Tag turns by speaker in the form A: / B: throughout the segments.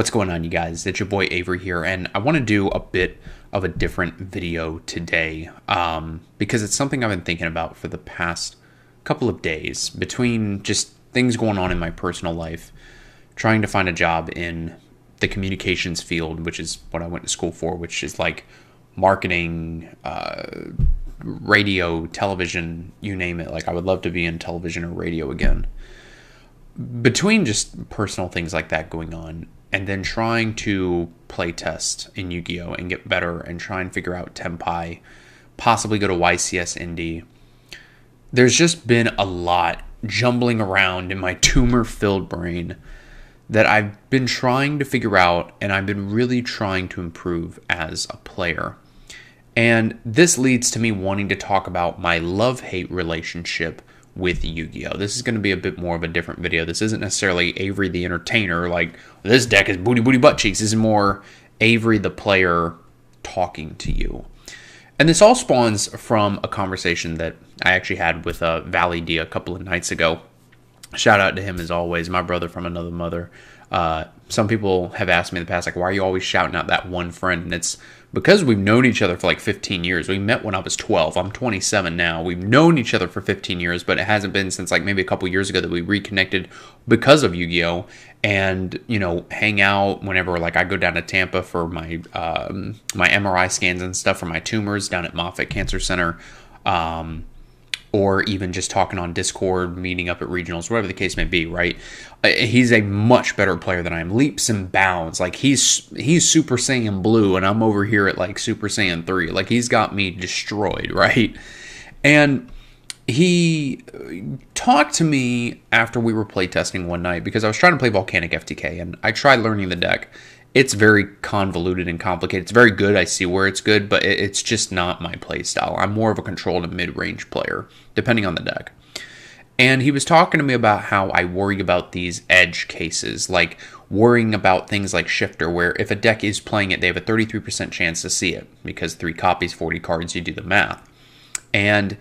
A: What's going on, you guys? It's your boy Avery here, and I want to do a bit of a different video today um, because it's something I've been thinking about for the past couple of days between just things going on in my personal life, trying to find a job in the communications field, which is what I went to school for, which is like marketing, uh, radio, television, you name it. Like, I would love to be in television or radio again. Between just personal things like that going on, and then trying to play test in Yu-Gi-Oh and get better and try and figure out Tenpai, possibly go to YCS Indy. There's just been a lot jumbling around in my tumor-filled brain that I've been trying to figure out and I've been really trying to improve as a player. And this leads to me wanting to talk about my love-hate relationship with Yu-Gi-Oh. This is going to be a bit more of a different video. This isn't necessarily Avery the entertainer, like this deck is booty booty butt cheeks. This is more Avery the player talking to you. And this all spawns from a conversation that I actually had with uh, Valley D a couple of nights ago. Shout out to him as always, my brother from another mother. Uh, some people have asked me in the past, like, why are you always shouting out that one friend? And it's because we've known each other for like 15 years. We met when I was 12. I'm 27 now. We've known each other for 15 years, but it hasn't been since like maybe a couple years ago that we reconnected because of Yu-Gi-Oh! And you know, hang out whenever like I go down to Tampa for my um, my MRI scans and stuff for my tumors down at Moffitt Cancer Center. Um, or even just talking on Discord, meeting up at regionals, whatever the case may be, right? Uh, he's a much better player than I am. Leaps and bounds. Like he's he's Super Saiyan blue and I'm over here at like Super Saiyan 3. Like he's got me destroyed, right? And he talked to me after we were playtesting one night because I was trying to play Volcanic FTK and I tried learning the deck it's very convoluted and complicated. It's very good. I see where it's good, but it's just not my play style. I'm more of a controlled and mid range player, depending on the deck. And he was talking to me about how I worry about these edge cases, like worrying about things like Shifter, where if a deck is playing it, they have a 33% chance to see it because three copies, 40 cards, you do the math. And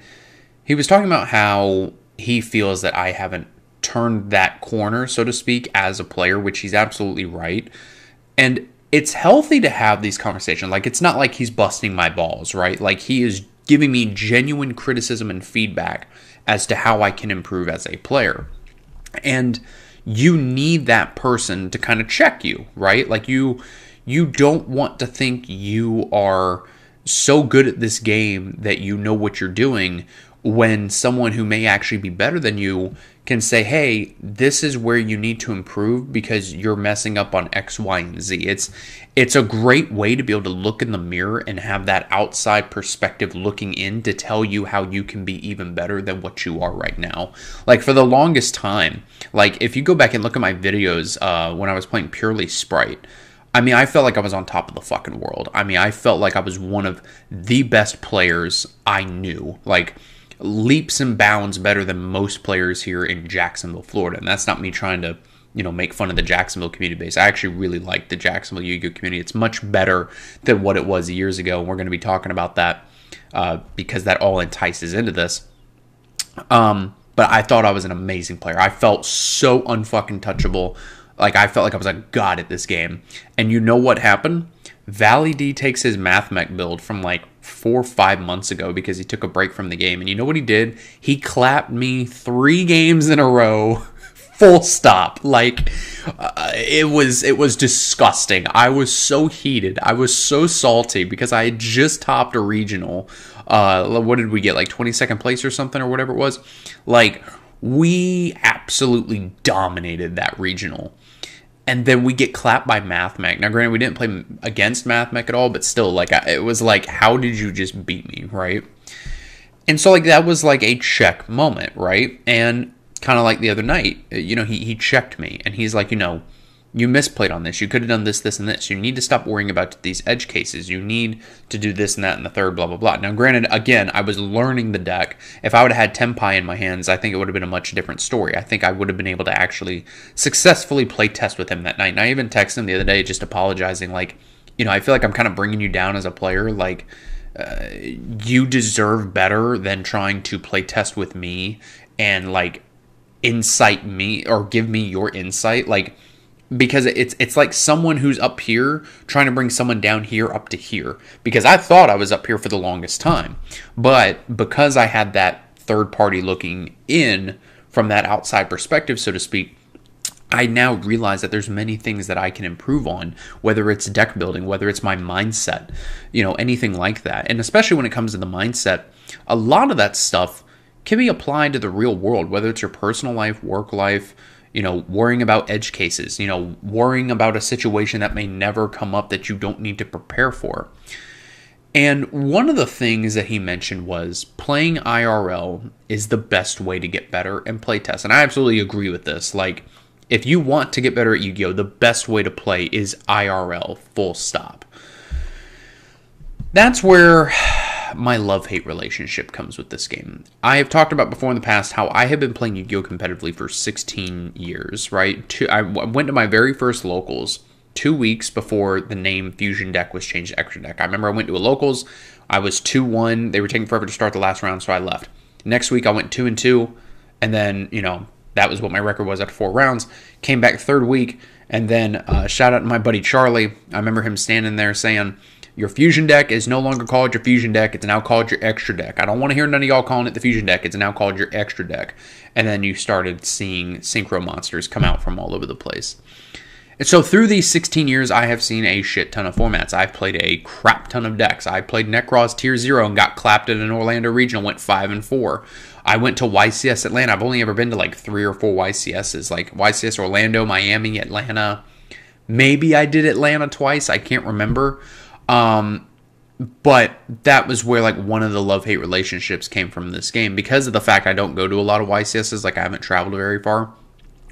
A: he was talking about how he feels that I haven't turned that corner, so to speak, as a player, which he's absolutely right and it's healthy to have these conversations. Like, it's not like he's busting my balls, right? Like, he is giving me genuine criticism and feedback as to how I can improve as a player. And you need that person to kind of check you, right? Like, you. You don't want to think you are so good at this game that you know what you're doing when someone who may actually be better than you can say, hey, this is where you need to improve because you're messing up on X, Y, and Z. It's it's a great way to be able to look in the mirror and have that outside perspective looking in to tell you how you can be even better than what you are right now. Like for the longest time, like if you go back and look at my videos uh, when I was playing purely Sprite, I mean, I felt like I was on top of the fucking world. I mean, I felt like I was one of the best players I knew. Like leaps and bounds better than most players here in Jacksonville, Florida. And that's not me trying to, you know, make fun of the Jacksonville community base. I actually really like the Jacksonville Yu-Gi-Oh community. It's much better than what it was years ago, and we're going to be talking about that uh, because that all entices into this. Um, but I thought I was an amazing player. I felt so unfucking touchable. Like I felt like I was a god at this game. And you know what happened? Valley D takes his MathMech build from like four or five months ago because he took a break from the game. And you know what he did? He clapped me three games in a row. Full stop. Like uh, it was, it was disgusting. I was so heated. I was so salty because I had just topped a regional. Uh, what did we get? Like 22nd place or something or whatever it was. Like we absolutely dominated that regional and then we get clapped by MathMech. Now, granted, we didn't play against MathMech at all, but still, like, it was like, how did you just beat me, right? And so, like, that was like a check moment, right? And kind of like the other night, you know, he, he checked me, and he's like, you know, you misplayed on this. You could have done this, this, and this. You need to stop worrying about these edge cases. You need to do this and that and the third, blah, blah, blah. Now, granted, again, I was learning the deck. If I would have had Tenpai in my hands, I think it would have been a much different story. I think I would have been able to actually successfully play test with him that night. And I even texted him the other day just apologizing, like, you know, I feel like I'm kind of bringing you down as a player. Like, uh, you deserve better than trying to play test with me and, like, incite me or give me your insight. Like, because it's it's like someone who's up here trying to bring someone down here up to here because I thought I was up here for the longest time but because I had that third party looking in from that outside perspective so to speak I now realize that there's many things that I can improve on, whether it's deck building, whether it's my mindset, you know, anything like that. And especially when it comes to the mindset, a lot of that stuff can be applied to the real world, whether it's your personal life, work life, you know, worrying about edge cases, you know, worrying about a situation that may never come up that you don't need to prepare for. And one of the things that he mentioned was playing IRL is the best way to get better and play test. And I absolutely agree with this. Like, if you want to get better at Yu Gi Oh!, the best way to play is IRL, full stop. That's where my love hate relationship comes with this game. I have talked about before in the past how I have been playing Yu Gi Oh! competitively for 16 years, right? Two, I went to my very first locals two weeks before the name Fusion Deck was changed to Extra Deck. I remember I went to a locals, I was 2 1. They were taking forever to start the last round, so I left. Next week, I went 2 and 2, and then, you know, that was what my record was after four rounds. Came back third week, and then uh, shout out to my buddy Charlie. I remember him standing there saying, your fusion deck is no longer called your fusion deck. It's now called your extra deck. I don't want to hear none of y'all calling it the fusion deck. It's now called your extra deck. And then you started seeing synchro monsters come out from all over the place. And so through these 16 years, I have seen a shit ton of formats. I've played a crap ton of decks. I played Nekroz Tier 0 and got clapped at an Orlando Regional, went 5 and 4. I went to YCS Atlanta. I've only ever been to like three or four YCSs, like YCS Orlando, Miami, Atlanta. Maybe I did Atlanta twice. I can't remember. Um, but that was where like one of the love hate relationships came from this game because of the fact I don't go to a lot of YCSs. Like I haven't traveled very far.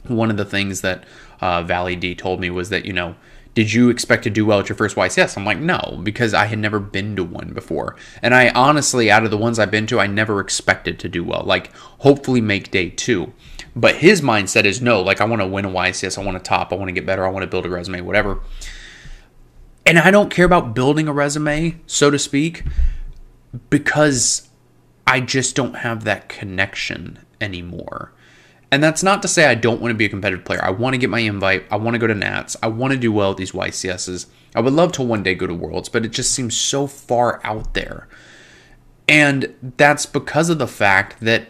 A: One of the things that uh, Valley D told me was that you know did you expect to do well at your first YCS? I'm like, no, because I had never been to one before. And I honestly, out of the ones I've been to, I never expected to do well. Like, hopefully make day two. But his mindset is no, like, I want to win a YCS, I want to top, I want to get better, I want to build a resume, whatever. And I don't care about building a resume, so to speak, because I just don't have that connection anymore. And that's not to say I don't want to be a competitive player. I want to get my invite. I want to go to Nats. I want to do well at these YCSs. I would love to one day go to Worlds, but it just seems so far out there. And that's because of the fact that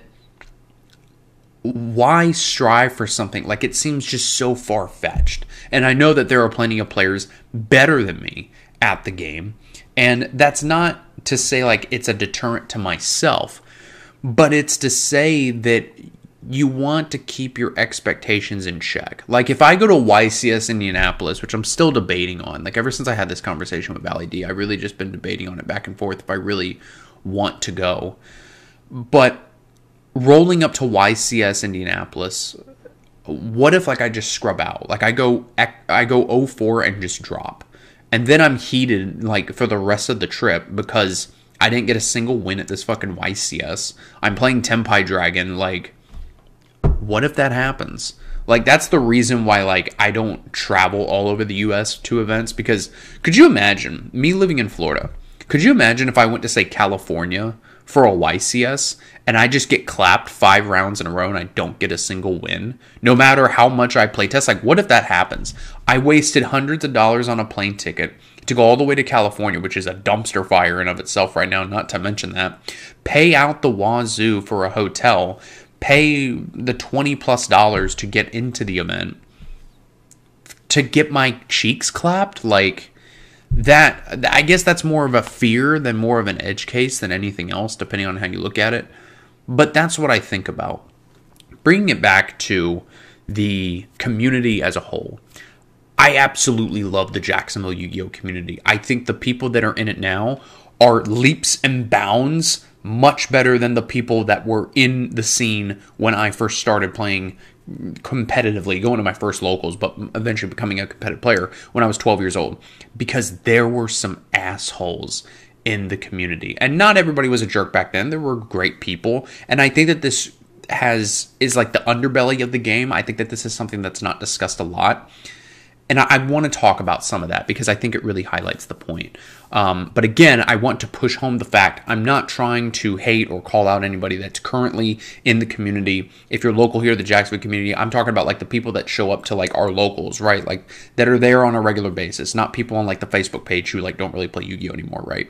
A: why strive for something like it seems just so far fetched. And I know that there are plenty of players better than me at the game. And that's not to say like it's a deterrent to myself, but it's to say that you want to keep your expectations in check. Like if I go to YCS Indianapolis, which I'm still debating on, like ever since I had this conversation with Valley D, I really just been debating on it back and forth if I really want to go. But rolling up to YCS Indianapolis, what if like I just scrub out? Like I go I go 04 and just drop. And then I'm heated like for the rest of the trip because I didn't get a single win at this fucking YCS. I'm playing Tenpai Dragon like what if that happens? Like that's the reason why like I don't travel all over the US to events because could you imagine me living in Florida? Could you imagine if I went to say California for a YCS and I just get clapped 5 rounds in a row and I don't get a single win? No matter how much I play test like what if that happens? I wasted hundreds of dollars on a plane ticket to go all the way to California, which is a dumpster fire in of itself right now, not to mention that. Pay out the wazoo for a hotel pay the 20 plus dollars to get into the event to get my cheeks clapped like that i guess that's more of a fear than more of an edge case than anything else depending on how you look at it. But that's what i think about. Bringing it back to the community as a whole. I absolutely love the jacksonville yu-gi-oh community. I think the people that are in it now are leaps and bounds much better than the people that were in the scene when I first started playing competitively, going to my first locals, but eventually becoming a competitive player when I was 12 years old, because there were some assholes in the community. And not everybody was a jerk back then. There were great people. And I think that this has is like the underbelly of the game. I think that this is something that's not discussed a lot. And I, I want to talk about some of that because I think it really highlights the point. Um, but again, I want to push home the fact I'm not trying to hate or call out anybody that's currently in the community. If you're local here, the Jacksonville community, I'm talking about like the people that show up to like our locals, right? Like that are there on a regular basis, not people on like the Facebook page who like don't really play Yu-Gi-Oh anymore, right?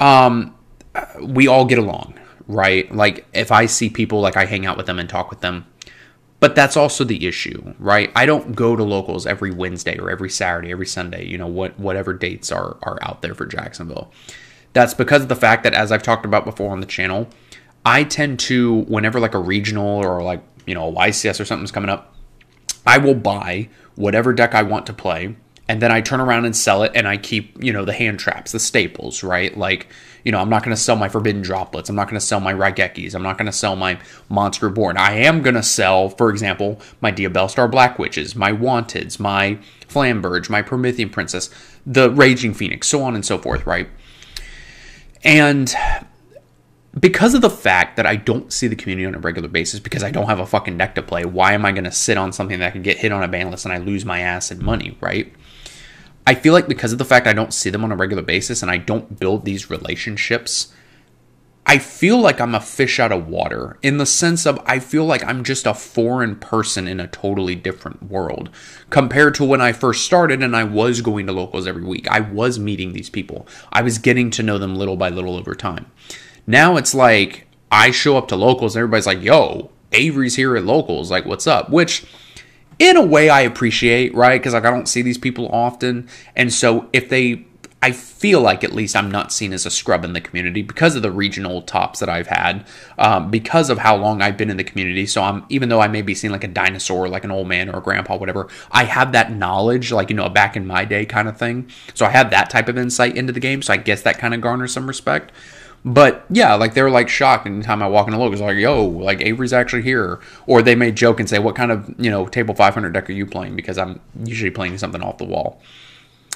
A: Um, we all get along, right? Like if I see people, like I hang out with them and talk with them but that's also the issue, right? I don't go to locals every Wednesday or every Saturday, every Sunday, you know, what whatever dates are are out there for Jacksonville. That's because of the fact that as I've talked about before on the channel, I tend to whenever like a regional or like, you know, a YCS or something's coming up, I will buy whatever deck I want to play and then I turn around and sell it and I keep, you know, the hand traps, the staples, right? Like, you know, I'm not going to sell my Forbidden Droplets. I'm not going to sell my Raigekis. I'm not going to sell my Monster Born. I am going to sell, for example, my Diabellstar Black Witches, my Wanteds, my Flamberge, my Promethean Princess, the Raging Phoenix, so on and so forth, right? And because of the fact that I don't see the community on a regular basis because I don't have a fucking deck to play, why am I going to sit on something that I can get hit on a ban list and I lose my ass and money, right? I feel like because of the fact I don't see them on a regular basis and I don't build these relationships, I feel like I'm a fish out of water in the sense of I feel like I'm just a foreign person in a totally different world compared to when I first started and I was going to locals every week. I was meeting these people, I was getting to know them little by little over time. Now it's like I show up to locals and everybody's like, yo, Avery's here at locals. Like, what's up? Which in a way I appreciate, right? Because like I don't see these people often, and so if they, I feel like at least I'm not seen as a scrub in the community because of the regional tops that I've had, um, because of how long I've been in the community. So I'm even though I may be seen like a dinosaur, like an old man or a grandpa, whatever, I have that knowledge, like you know, back in my day kind of thing. So I have that type of insight into the game. So I guess that kind of garners some respect. But yeah, like they're like shocked anytime I walk in a the locals, like, yo, like Avery's actually here. Or they may joke and say, what kind of, you know, table 500 deck are you playing? Because I'm usually playing something off the wall.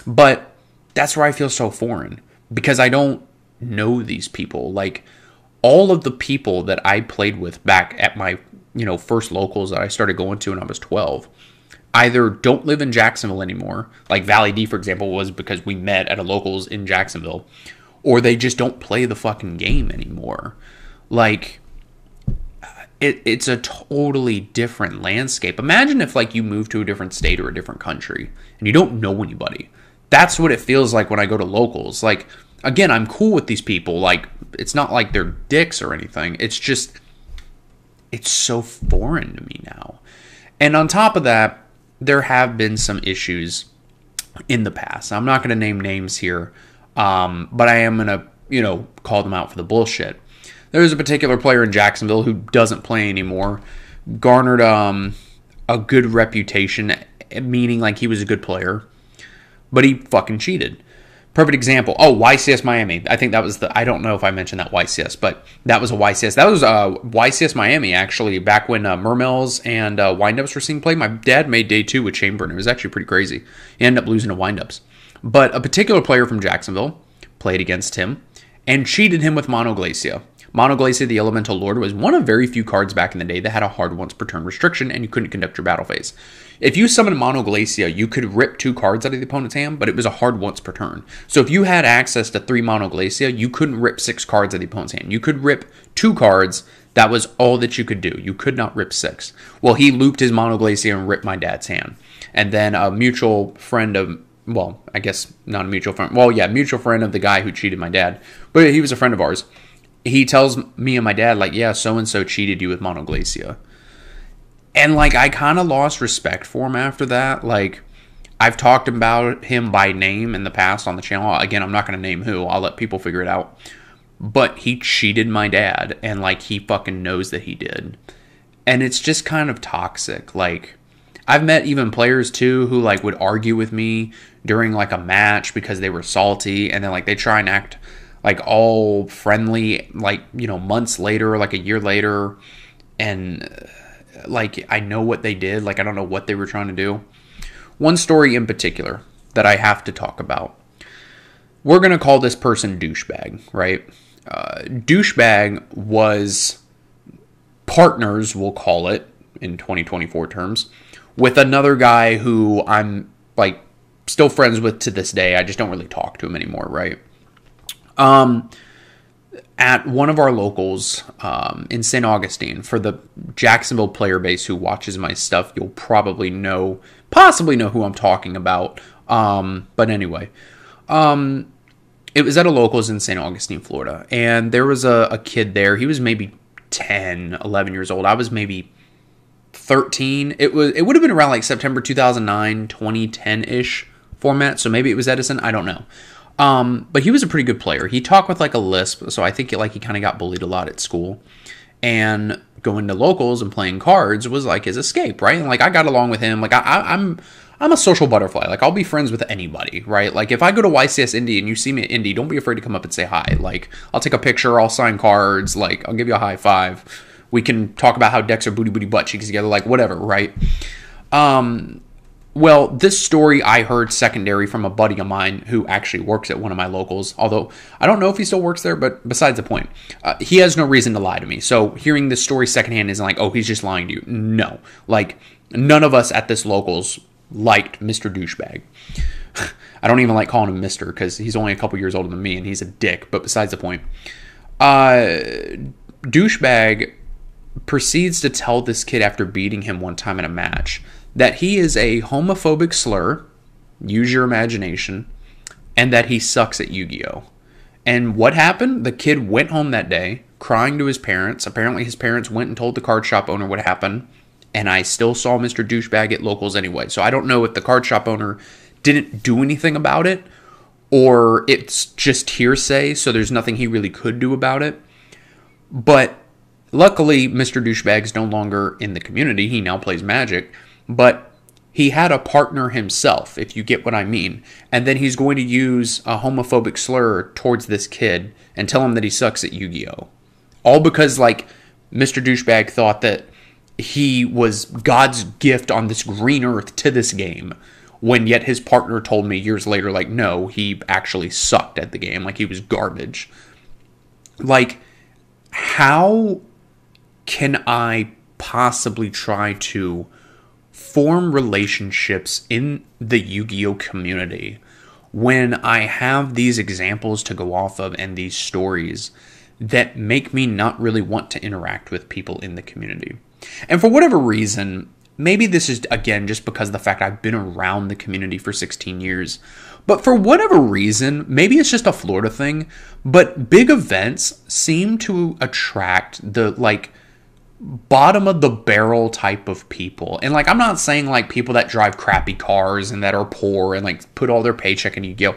A: But that's where I feel so foreign because I don't know these people. Like all of the people that I played with back at my, you know, first locals that I started going to when I was 12 either don't live in Jacksonville anymore. Like Valley D, for example, was because we met at a locals in Jacksonville or they just don't play the fucking game anymore. Like it, it's a totally different landscape. Imagine if like you move to a different state or a different country and you don't know anybody. That's what it feels like when I go to locals. Like again, I'm cool with these people. Like it's not like they're dicks or anything. It's just it's so foreign to me now. And on top of that, there have been some issues in the past. I'm not going to name names here, um, but I am gonna, you know, call them out for the bullshit. There's a particular player in Jacksonville who doesn't play anymore, garnered um, a good reputation, meaning like he was a good player, but he fucking cheated. Perfect example. Oh, YCS Miami. I think that was the. I don't know if I mentioned that YCS, but that was a YCS. That was uh, YCS Miami actually. Back when uh, Mermails and uh, Windups were seeing play, my dad made day two with Chamberlain. It was actually pretty crazy. He ended up losing to Windups. But a particular player from Jacksonville played against him and cheated him with Moulinglacia. Mono Glacia, the Elemental Lord, was one of very few cards back in the day that had a hard once per turn restriction and you couldn't conduct your battle phase. If you summoned Moulinglacia, you could rip two cards out of the opponent's hand, but it was a hard once per turn. So if you had access to three Moulinglacia, you couldn't rip six cards out of the opponent's hand. You could rip two cards. That was all that you could do. You could not rip six. Well, he looped his Moulinglacia and ripped my dad's hand. And then a mutual friend of well, I guess not a mutual friend. Well, yeah, mutual friend of the guy who cheated my dad, but he was a friend of ours. He tells me and my dad, like, yeah, so and so cheated you with Moulinglacia. And, like, I kind of lost respect for him after that. Like, I've talked about him by name in the past on the channel. Again, I'm not going to name who, I'll let people figure it out. But he cheated my dad, and, like, he fucking knows that he did. And it's just kind of toxic. Like, I've met even players too who like would argue with me during like a match because they were salty and then like they try and act like all friendly like you know months later like a year later and like I know what they did like I don't know what they were trying to do. One story in particular that I have to talk about. We're going to call this person douchebag, right? Uh, douchebag was partners, we'll call it in 2024 terms, with another guy who I'm like still friends with to this day. I just don't really talk to him anymore, right? Um, at one of our locals um, in St. Augustine for the Jacksonville player base who watches my stuff, you'll probably know, possibly know who I'm talking about. Um, but anyway, um, it was at a locals in St. Augustine, Florida, and there was a, a kid there. He was maybe 10, 11 years old. I was maybe 13. It was it would have been around like September 2009, 2010 ish format. So maybe it was Edison. I don't know. Um, but he was a pretty good player. He talked with like a lisp, so I think like he kind of got bullied a lot at school. And going to locals and playing cards was like his escape, right? And like I got along with him. Like I, I, I'm I'm a social butterfly. Like I'll be friends with anybody, right? Like if I go to YCS Indy and you see me at Indy, don't be afraid to come up and say hi. Like I'll take a picture, I'll sign cards, like I'll give you a high five. We can talk about how decks are booty booty butt cheeks together, like whatever, right? Um, well, this story I heard secondary from a buddy of mine who actually works at one of my locals. Although I don't know if he still works there, but besides the point, uh, he has no reason to lie to me. So hearing this story secondhand isn't like, oh, he's just lying to you. No, like none of us at this locals liked Mr. Douchebag. I don't even like calling him Mister because he's only a couple years older than me and he's a dick. But besides the point, uh, Douchebag proceeds to tell this kid after beating him one time in a match that he is a homophobic slur, use your imagination, and that he sucks at Yu Gi Oh! And what happened? The kid went home that day crying to his parents. Apparently, his parents went and told the card shop owner what happened. And I still saw Mr. Douchebag at locals anyway. So I don't know if the card shop owner didn't do anything about it or it's just hearsay, so there's nothing he really could do about it. But luckily, Mr. Douchebag's no longer in the community. He now plays Magic but he had a partner himself, if you get what I mean. And then he's going to use a homophobic slur towards this kid and tell him that he sucks at Yu Gi Oh! All because, like, Mr. Douchebag thought that he was God's gift on this green earth to this game. When yet his partner told me years later, like, no, he actually sucked at the game. Like, he was garbage. Like, how can I possibly try to form relationships in the Yu Gi Oh community when I have these examples to go off of and these stories that make me not really want to interact with people in the community. And for whatever reason, maybe this is again just because of the fact I've been around the community for 16 years. But for whatever reason, maybe it's just a Florida thing, but big events seem to attract the like bottom of the barrel type of people. And like I'm not saying like people that drive crappy cars and that are poor and like put all their paycheck in Yu-Gi-Oh.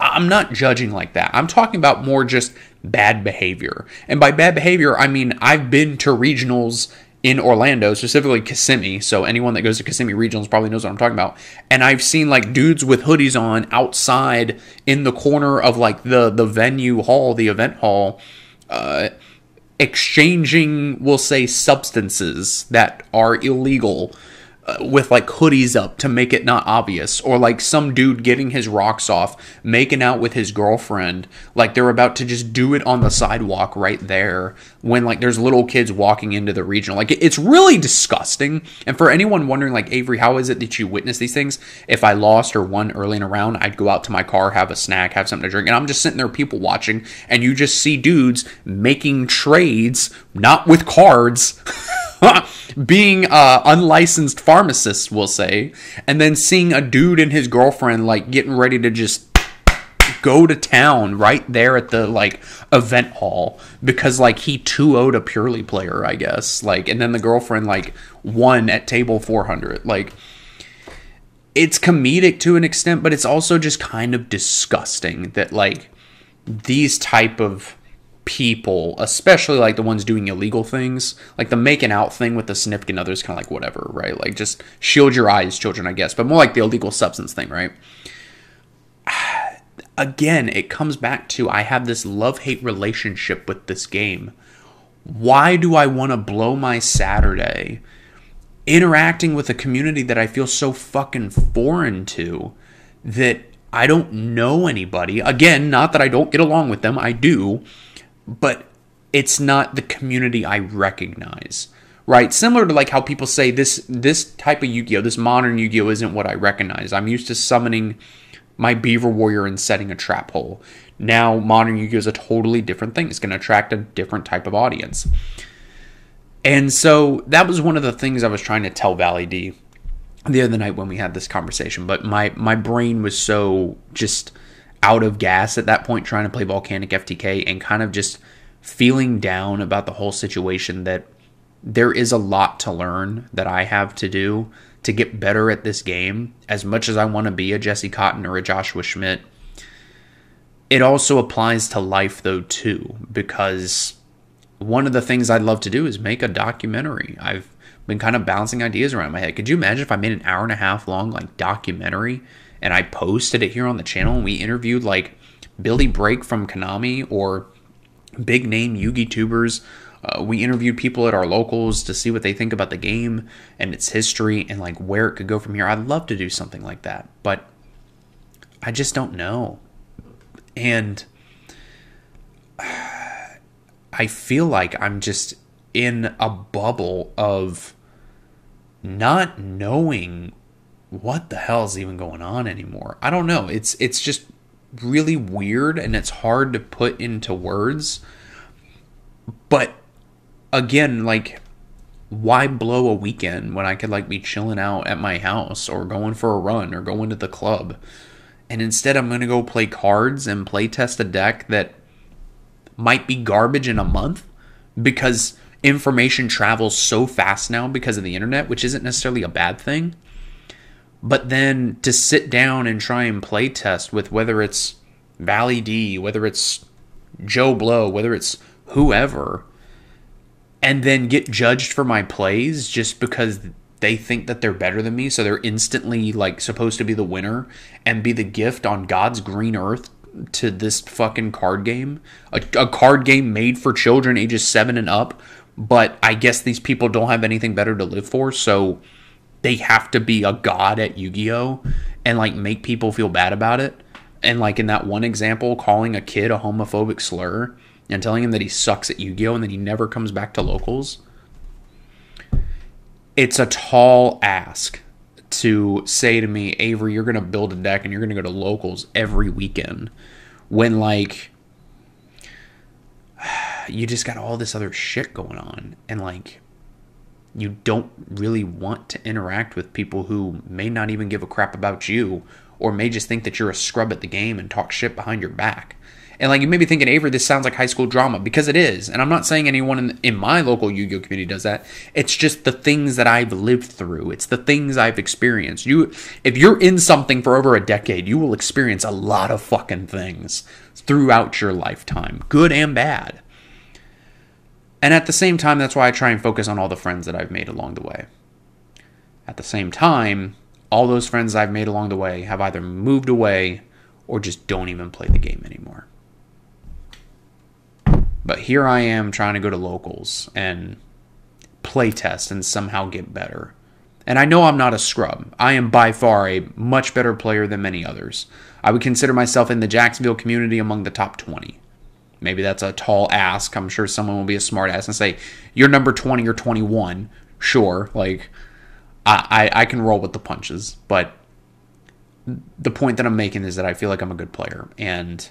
A: I'm not judging like that. I'm talking about more just bad behavior. And by bad behavior, I mean I've been to regionals in Orlando, specifically Kissimmee. So anyone that goes to Kissimmee regionals probably knows what I'm talking about. And I've seen like dudes with hoodies on outside in the corner of like the the venue hall, the event hall, uh, exchanging, we'll say, substances that are illegal uh, with like hoodies up to make it not obvious or like some dude getting his rocks off making out with his girlfriend like they're about to just do it on the sidewalk right there when like there's little kids walking into the regional. Like it's really disgusting. And for anyone wondering like avery how is it that you witness these things? If i lost or won early in a round i'd go out to my car have a snack have something to drink and i'm just sitting there people watching and you just see dudes making trades not with cards being uh, unlicensed pharmacists, we'll say, and then seeing a dude and his girlfriend like getting ready to just go to town right there at the like event hall because like he 2 owed a Purrely player, I guess. Like, and then the girlfriend like won at table 400. Like, it's comedic to an extent, but it's also just kind of disgusting that like these type of people, especially like the ones doing illegal things, like the making out thing with the significant others, kind of like whatever, right? Like just shield your eyes, children, I guess, but more like the illegal substance thing, right? Again, it comes back to I have this love hate relationship with this game. Why do I want to blow my Saturday interacting with a community that I feel so fucking foreign to that I don't know anybody? Again, not that I don't get along with them, I do but it's not the community I recognize, right? Similar to like how people say this this type of Yu-Gi-Oh, this modern Yu-Gi-Oh isn't what I recognize. I'm used to summoning my Beaver Warrior and setting a trap hole. Now modern Yu-Gi-Oh is a totally different thing. It's going to attract a different type of audience. And so that was one of the things I was trying to tell Valley D the other night when we had this conversation. But my my brain was so just out of gas at that point trying to play Volcanic FTK and kind of just feeling down about the whole situation that there is a lot to learn that I have to do to get better at this game. As much as I want to be a Jesse Kotton or a Joshua Schmidt, it also applies to life though too because one of the things I'd love to do is make a documentary. I've been kind of bouncing ideas around my head. Could you imagine if I made an hour and a half long like documentary and I posted it here on the channel and we interviewed like Billy Brake from Konami or big name Yugi tubers. Uh, we interviewed people at our locals to see what they think about the game and its history and like where it could go from here. I'd love to do something like that, but I just don't know. And I feel like I'm just in a bubble of not knowing what the hell is even going on anymore. I don't know. It's it's just really weird and it's hard to put into words. But again, like why blow a weekend when I could like be chilling out at my house or going for a run or going to the club? And instead I'm going to go play cards and play test a deck that might be garbage in a month because information travels so fast now because of the internet, which isn't necessarily a bad thing. But then to sit down and try and play test with whether it's Valley D, whether it's Joe Blow, whether it's whoever, and then get judged for my plays just because they think that they're better than me, so they're instantly like supposed to be the winner and be the gift on God's green earth to this fucking card game, a, a card game made for children ages seven and up. But I guess these people don't have anything better to live for, so they have to be a god at Yu-Gi-Oh and like make people feel bad about it. And like in that one example, calling a kid a homophobic slur and telling him that he sucks at Yu-Gi-Oh and that he never comes back to locals. It's a tall ask to say to me, Avery, you're going to build a deck and you're going to go to locals every weekend when, like, you just got all this other shit going on. And, like, you don't really want to interact with people who may not even give a crap about you or may just think that you're a scrub at the game and talk shit behind your back. And like you may be thinking, Avery, this sounds like high school drama because it is. And I'm not saying anyone in, in my local Yu-Gi-Oh community does that. It's just the things that I've lived through. It's the things I've experienced. You, if you're in something for over a decade, you will experience a lot of fucking things throughout your lifetime, good and bad. And at the same time, that's why I try and focus on all the friends that I've made along the way. At the same time, all those friends I've made along the way have either moved away or just don't even play the game anymore. But here I am trying to go to locals and play test and somehow get better. And I know I'm not a scrub. I am by far a much better player than many others. I would consider myself in the Jacksonville community among the top 20. Maybe that's a tall ask. I'm sure someone will be a smart ass and say, You're number 20 or 21. Sure. Like, I, I, I can roll with the punches. But the point that I'm making is that I feel like I'm a good player. And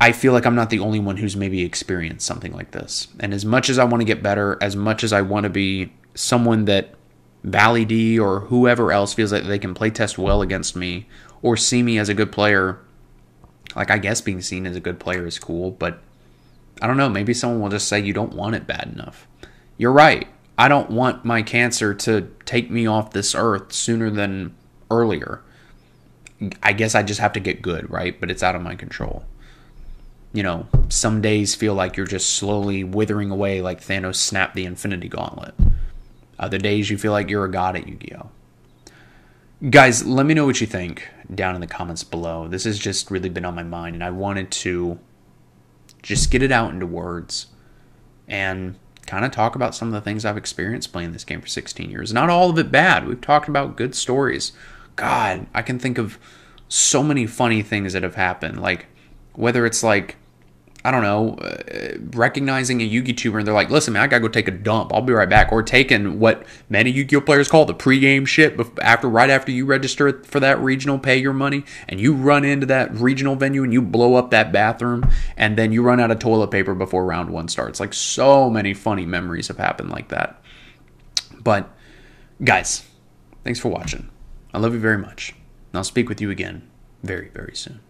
A: I feel like I'm not the only one who's maybe experienced something like this. And as much as I want to get better, as much as I want to be someone that Valley D or whoever else feels like they can play test well against me or see me as a good player, like I guess being seen as a good player is cool, but I don't know, maybe someone will just say you don't want it bad enough. You're right. I don't want my cancer to take me off this earth sooner than earlier. I guess I just have to get good, right? But it's out of my control you know, some days feel like you're just slowly withering away like Thanos snapped the Infinity Gauntlet. Other days you feel like you're a god at Yu Gi Oh! Guys, let me know what you think down in the comments below. This has just really been on my mind, and I wanted to just get it out into words and kind of talk about some of the things I've experienced playing this game for 16 years. Not all of it bad. We've talked about good stories. God, I can think of so many funny things that have happened. Like, whether it's like I don't know, uh, recognizing a Yu-Gi tuber and they're like, listen, man, I gotta go take a dump. I'll be right back. Or taking what many Yu-Gi-Oh players call the pregame shit after right after you register for that regional, pay your money, and you run into that regional venue and you blow up that bathroom, and then you run out of toilet paper before round one starts. Like so many funny memories have happened like that. But guys, thanks for watching. I love you very much. And I'll speak with you again very, very soon.